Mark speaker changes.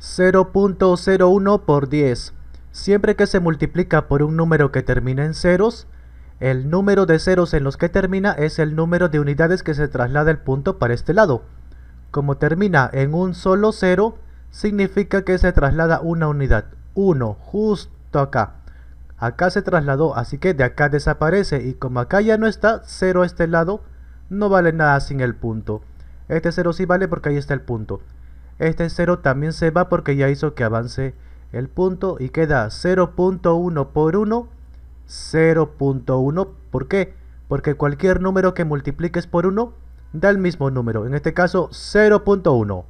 Speaker 1: 0.01 por 10. Siempre que se multiplica por un número que termina en ceros, el número de ceros en los que termina es el número de unidades que se traslada el punto para este lado. Como termina en un solo cero, significa que se traslada una unidad. 1, justo acá. Acá se trasladó, así que de acá desaparece. Y como acá ya no está, 0 a este lado, no vale nada sin el punto. Este 0 sí vale porque ahí está el punto. Este 0 también se va porque ya hizo que avance el punto y queda 0.1 por 1, 0.1. ¿Por qué? Porque cualquier número que multipliques por 1 da el mismo número, en este caso 0.1.